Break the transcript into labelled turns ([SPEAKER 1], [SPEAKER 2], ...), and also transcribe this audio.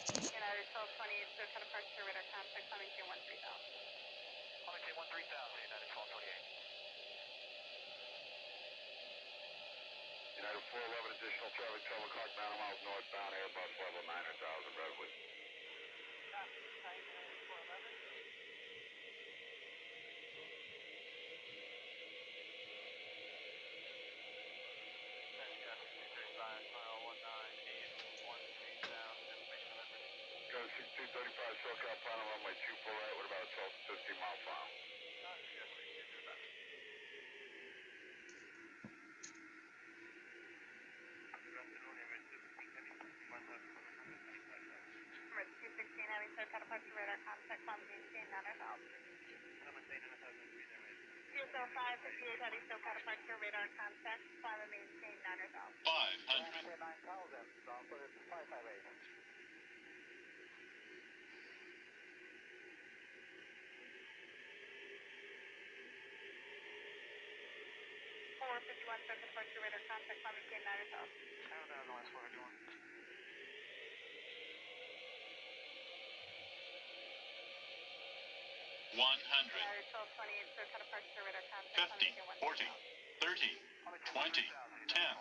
[SPEAKER 1] And I was 1228, so kind of parked radar contact on NK 13000.
[SPEAKER 2] On NK 13000, United
[SPEAKER 3] United 411, additional traffic, 12 o'clock, 9 miles northbound, Airbus level 9000, Redwood. Copy. 6235 SoCal, final runway 24 right with about a 12 to 15 mile final.
[SPEAKER 1] Emirates 216 Heavy SoCal departure radar contact, maintain 900.
[SPEAKER 4] CSO 558 Heavy SoCal departure
[SPEAKER 1] radar contact, climb and maintain 900.
[SPEAKER 5] 500.
[SPEAKER 6] Four
[SPEAKER 1] fifty-one SoCal departure radar contact, climb maintain 900.
[SPEAKER 5] One hundred. United
[SPEAKER 1] twelve twenty-eight SoCal departure radar contact, climb Fifty. Forty.
[SPEAKER 5] Thirty.
[SPEAKER 2] Twenty. Ten.